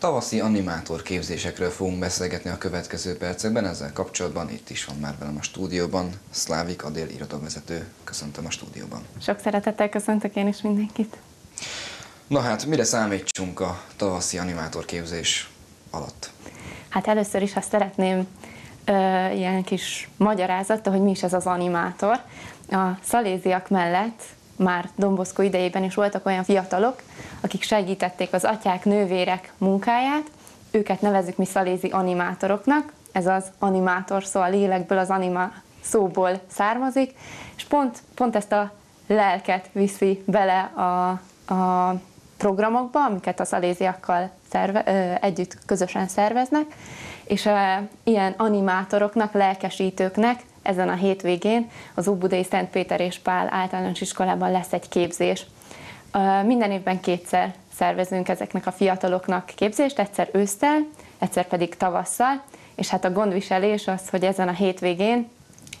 Tavaszi animátor képzésekről fogunk beszélgetni a következő percekben, ezzel kapcsolatban itt is van már velem a stúdióban Szlávik Adél irodavezető. Köszöntöm a stúdióban. Sok szeretettel köszöntök én is mindenkit. Na hát, mire számítsunk a tavaszi animátor képzés alatt? Hát először is azt szeretném ö, ilyen kis magyarázattal, hogy mi is ez az animátor. A szaléziak mellett már Domboszkó idejében is voltak olyan fiatalok, akik segítették az atyák, nővérek munkáját, őket nevezzük mi szalézi animátoroknak, ez az animátor szó a lélekből, az anima szóból származik, és pont, pont ezt a lelket viszi bele a, a programokba, amiket a szaléziakkal szerve, ö, együtt közösen szerveznek, és ö, ilyen animátoroknak, lelkesítőknek ezen a hétvégén az Óbudai Szent Péter és Pál általános iskolában lesz egy képzés. Minden évben kétszer szervezünk ezeknek a fiataloknak képzést, egyszer ősztel, egyszer pedig tavasszal, és hát a gondviselés az, hogy ezen a hétvégén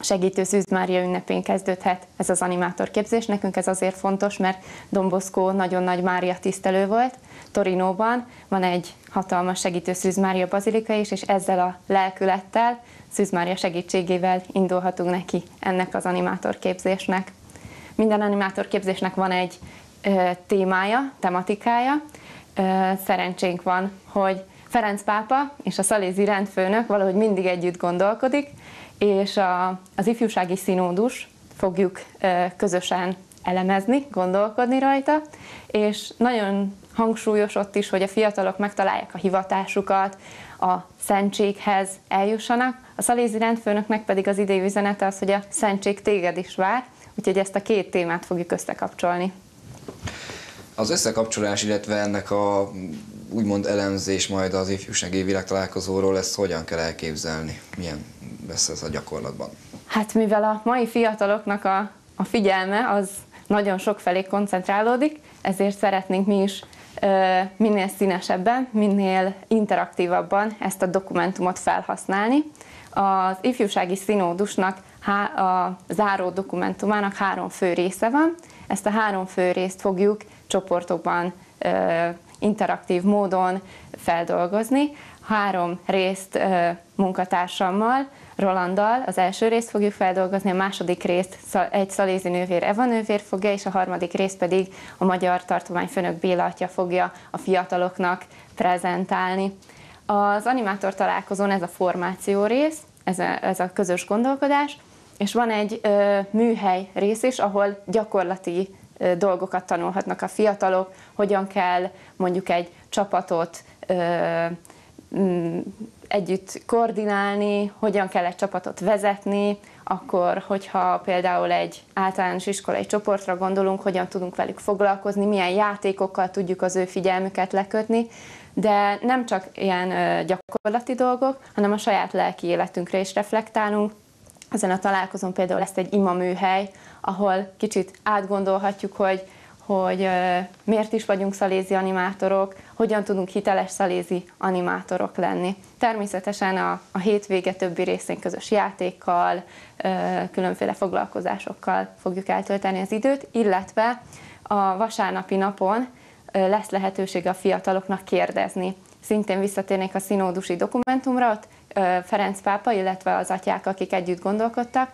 segítő Szűz Mária ünnepén kezdődhet ez az animátor képzés. Nekünk ez azért fontos, mert Domboszkó nagyon nagy Mária tisztelő volt. Torinóban van egy hatalmas segítő Szűz Mária bazilika is, és ezzel a lelkülettel Szűz Mária segítségével indulhatunk neki ennek az animátorképzésnek. Minden animátorképzésnek van egy témája, tematikája. Szerencsénk van, hogy Ferenc pápa és a szalézi rendfőnök valahogy mindig együtt gondolkodik, és a, az ifjúsági színódus fogjuk közösen elemezni, gondolkodni rajta, és nagyon hangsúlyos ott is, hogy a fiatalok megtalálják a hivatásukat, a szentséghez eljussanak, a szalézi rendfőnöknek pedig az idei üzenete az, hogy a szentség téged is vár, úgyhogy ezt a két témát fogjuk összekapcsolni. Az összekapcsolás, illetve ennek a úgymond elemzés majd az ifjúsági világtalálkozóról, ezt hogyan kell elképzelni? Milyen lesz ez a gyakorlatban? Hát mivel a mai fiataloknak a, a figyelme az nagyon sok felé koncentrálódik, ezért szeretnénk mi is minél színesebben, minél interaktívabban ezt a dokumentumot felhasználni. Az ifjúsági színódusnak a záró dokumentumának három fő része van. Ezt a három fő részt fogjuk csoportokban interaktív módon feldolgozni. Három részt munkatársammal, Rolanddal az első részt fogjuk feldolgozni, a második részt egy szalézi nővér Eva nővér fogja, és a harmadik részt pedig a Magyar Tartományfőnök Béla atya fogja a fiataloknak prezentálni. Az animátor találkozón ez a formáció rész, ez a, ez a közös gondolkodás, és van egy ö, műhely rész is, ahol gyakorlati dolgokat tanulhatnak a fiatalok, hogyan kell mondjuk egy csapatot ö, együtt koordinálni, hogyan kell egy csapatot vezetni, akkor, hogyha például egy általános iskolai csoportra gondolunk, hogyan tudunk velük foglalkozni, milyen játékokkal tudjuk az ő figyelmüket lekötni, de nem csak ilyen gyakorlati dolgok, hanem a saját lelki életünkre is reflektálunk. Ezen a találkozón például lesz egy ima műhely, ahol kicsit átgondolhatjuk, hogy hogy miért is vagyunk szalézi animátorok, hogyan tudunk hiteles szalézi animátorok lenni. Természetesen a, a hétvége többi részén közös játékkal, különféle foglalkozásokkal fogjuk eltölteni az időt, illetve a vasárnapi napon lesz lehetőség a fiataloknak kérdezni. Szintén visszatérnék a színódusi dokumentumra, ott Ferenc pápa, illetve az atyák, akik együtt gondolkodtak,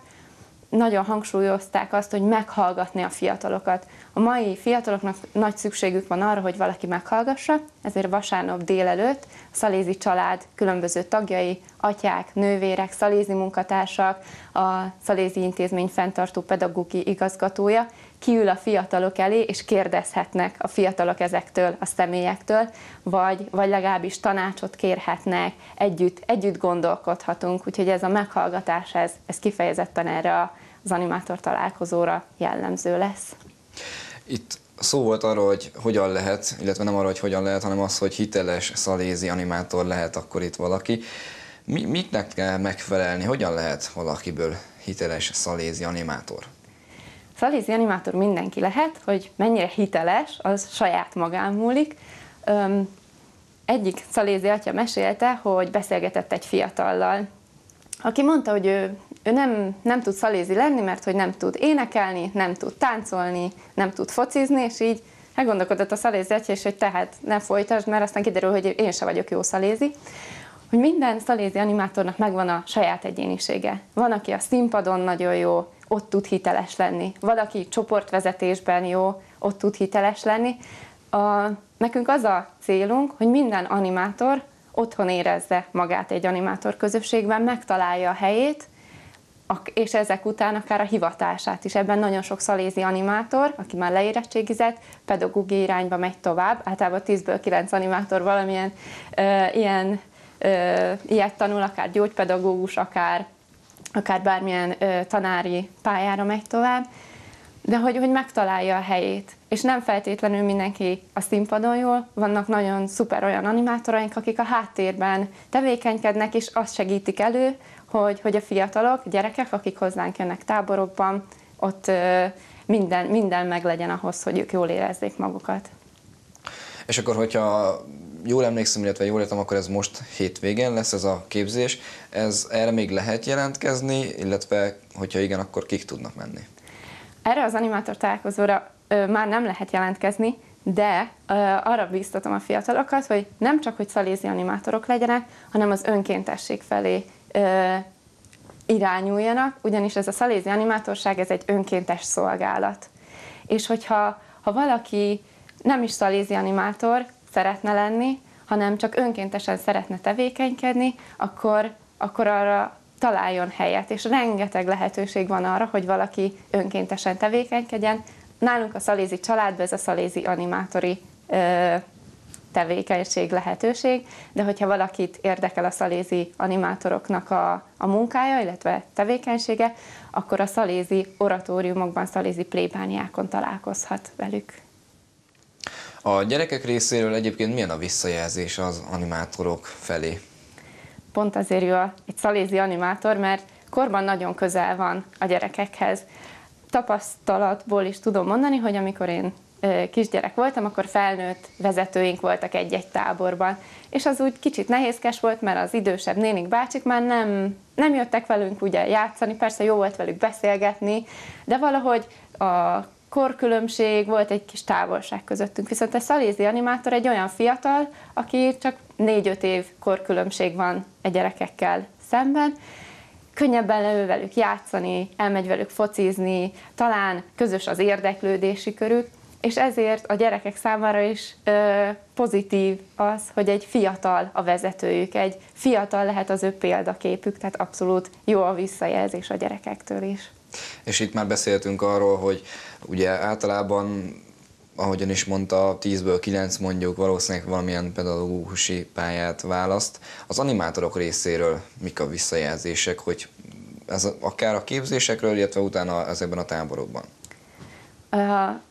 nagyon hangsúlyozták azt, hogy meghallgatni a fiatalokat. A mai fiataloknak nagy szükségük van arra, hogy valaki meghallgassa, ezért vasárnap délelőtt a szalézi család különböző tagjai, atyák, nővérek, szalézi munkatársak, a szalézi intézmény fenntartó pedagógi igazgatója kiül a fiatalok elé, és kérdezhetnek a fiatalok ezektől, a személyektől, vagy, vagy legalábbis tanácsot kérhetnek, együtt, együtt gondolkodhatunk, úgyhogy ez a meghallgatás, ez, ez kifejezetten erre az animátor találkozóra jellemző lesz. Itt szó volt arról, hogy hogyan lehet, illetve nem arról, hogy hogyan lehet, hanem az, hogy hiteles szalézi animátor lehet akkor itt valaki. Mi, mitnek kell megfelelni, hogyan lehet valakiből hiteles szalézi animátor? Szalézi animátor mindenki lehet, hogy mennyire hiteles, az saját magán múlik. Öm, egyik szalézi atya mesélte, hogy beszélgetett egy fiatallal, aki mondta, hogy ő, ő nem, nem tud szalézi lenni, mert hogy nem tud énekelni, nem tud táncolni, nem tud focizni, és így elgondolkodott a szalézi és hogy tehát ne folytasd, mert aztán kiderül, hogy én se vagyok jó szalézi hogy minden szalézi animátornak megvan a saját egyénisége. Van, aki a színpadon nagyon jó, ott tud hiteles lenni. Valaki csoportvezetésben jó, ott tud hiteles lenni. A, nekünk az a célunk, hogy minden animátor otthon érezze magát egy animátor közösségben, megtalálja a helyét, és ezek után akár a hivatását is. Ebben nagyon sok szalézi animátor, aki már leérettségizett, pedagógiai irányba megy tovább. Általában 10-ből 9 animátor valamilyen ö, ilyen ö, ilyet tanul, akár gyógypedagógus, akár, akár bármilyen ö, tanári pályára megy tovább, de hogy, hogy megtalálja a helyét. És nem feltétlenül mindenki a színpadon jól, vannak nagyon szuper olyan animátoraink, akik a háttérben tevékenykednek, és azt segítik elő, hogy, hogy a fiatalok, gyerekek, akik hozzánk jönnek táborokban, ott ö, minden, minden meg legyen ahhoz, hogy ők jól érezzék magukat. És akkor, hogyha jól emlékszem, illetve jól értem, akkor ez most hétvégén lesz ez a képzés. Ez erre még lehet jelentkezni, illetve hogyha igen, akkor kik tudnak menni? Erre az animátor találkozóra ö, már nem lehet jelentkezni, de ö, arra bíztatom a fiatalokat, hogy nem csak, hogy szalézi animátorok legyenek, hanem az önkéntesség felé ö, irányuljanak, ugyanis ez a szalézi animátorság, ez egy önkéntes szolgálat. És hogyha ha valaki nem is szalézi animátor, szeretne lenni, hanem csak önkéntesen szeretne tevékenykedni, akkor, akkor arra találjon helyet, és rengeteg lehetőség van arra, hogy valaki önkéntesen tevékenykedjen. Nálunk a szalézi családban ez a szalézi animátori ö, tevékenység lehetőség, de hogyha valakit érdekel a szalézi animátoroknak a, a munkája, illetve tevékenysége, akkor a szalézi oratóriumokban, szalézi plébániákon találkozhat velük. A gyerekek részéről egyébként milyen a visszajelzés az animátorok felé? Pont azért jó egy szalézi animátor, mert korban nagyon közel van a gyerekekhez. Tapasztalatból is tudom mondani, hogy amikor én kisgyerek voltam, akkor felnőtt vezetőink voltak egy-egy táborban. És az úgy kicsit nehézkes volt, mert az idősebb nénik bácsik már nem, nem jöttek velünk ugye játszani, persze jó volt velük beszélgetni, de valahogy a korkülönbség, volt egy kis távolság közöttünk. Viszont a szalézi animátor egy olyan fiatal, aki csak 4-5 év korkülönbség van a gyerekekkel szemben, könnyebben leül velük játszani, elmegy velük focizni, talán közös az érdeklődési körük, és ezért a gyerekek számára is ö, pozitív az, hogy egy fiatal a vezetőjük, egy fiatal lehet az ő példaképük, tehát abszolút jó a visszajelzés a gyerekektől is. És itt már beszéltünk arról, hogy ugye általában ahogyan is mondta, 10-ből 9 mondjuk valószínűleg valamilyen pedagógusi pályát választ. Az animátorok részéről mik a visszajelzések, hogy ez akár a képzésekről, illetve utána ezekben a táborokban?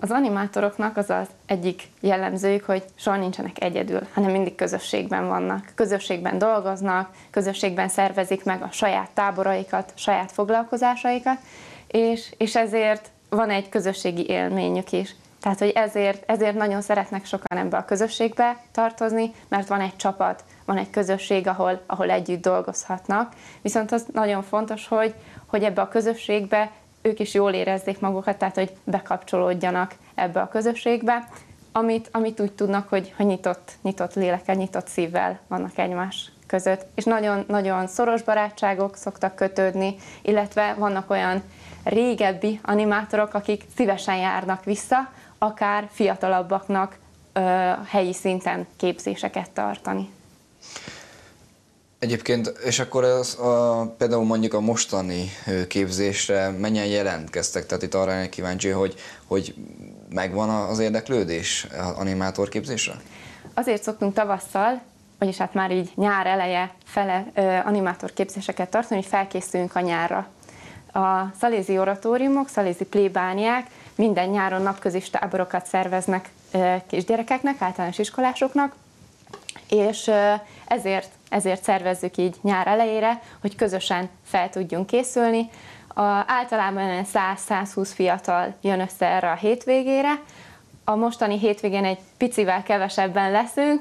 Az animátoroknak az az egyik jellemzőjük, hogy soha nincsenek egyedül, hanem mindig közösségben vannak. Közösségben dolgoznak, közösségben szervezik meg a saját táboraikat, saját foglalkozásaikat, és, és ezért van egy közösségi élményük is. Tehát, hogy ezért, ezért nagyon szeretnek sokan ebbe a közösségbe tartozni, mert van egy csapat, van egy közösség, ahol, ahol együtt dolgozhatnak. Viszont az nagyon fontos, hogy, hogy ebbe a közösségbe ők is jól érezzék magukat, tehát hogy bekapcsolódjanak ebbe a közösségbe, amit, amit úgy tudnak, hogy, hogy nyitott, nyitott lélekkel, nyitott szívvel vannak egymás között. És nagyon-nagyon szoros barátságok szoktak kötődni, illetve vannak olyan régebbi animátorok, akik szívesen járnak vissza, akár fiatalabbaknak ö, helyi szinten képzéseket tartani. Egyébként, és akkor ez a, például mondjuk a mostani képzésre mennyien jelentkeztek? Tehát itt arra kíváncsi, hogy, hogy megvan az érdeklődés animátor képzésre? Azért szoktunk tavasszal, vagyis hát már így nyár eleje fele animátor képzéseket tartani, hogy felkészülünk a nyárra. A szalézi oratóriumok, szalézi plébániák minden nyáron napközis táborokat szerveznek kisgyerekeknek, általános iskolásoknak, és ezért, ezért szervezzük így nyár elejére, hogy közösen fel tudjunk készülni. A, általában 100-120 fiatal jön össze erre a hétvégére, a mostani hétvégén egy picivel kevesebben leszünk,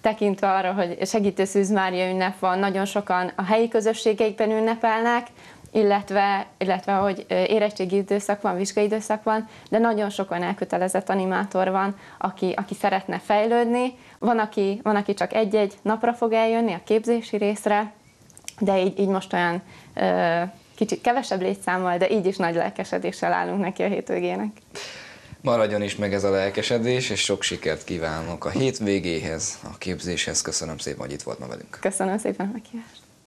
tekintve arra, hogy segítő Szűz Mária ünnep van, nagyon sokan a helyi közösségeikben ünnepelnek, illetve, illetve hogy érettségi időszak van, vizsgai időszak van, de nagyon sok olyan elkötelezett animátor van, aki, aki szeretne fejlődni, van aki, van, aki csak egy-egy napra fog eljönni a képzési részre, de így, így most olyan ö, kicsit kevesebb létszámmal, de így is nagy lelkesedéssel állunk neki a hétvégének. Maradjon is meg ez a lelkesedés, és sok sikert kívánok a hétvégéhez, a képzéshez. Köszönöm szépen, hogy itt volt ma velünk. Köszönöm szépen a meghívást.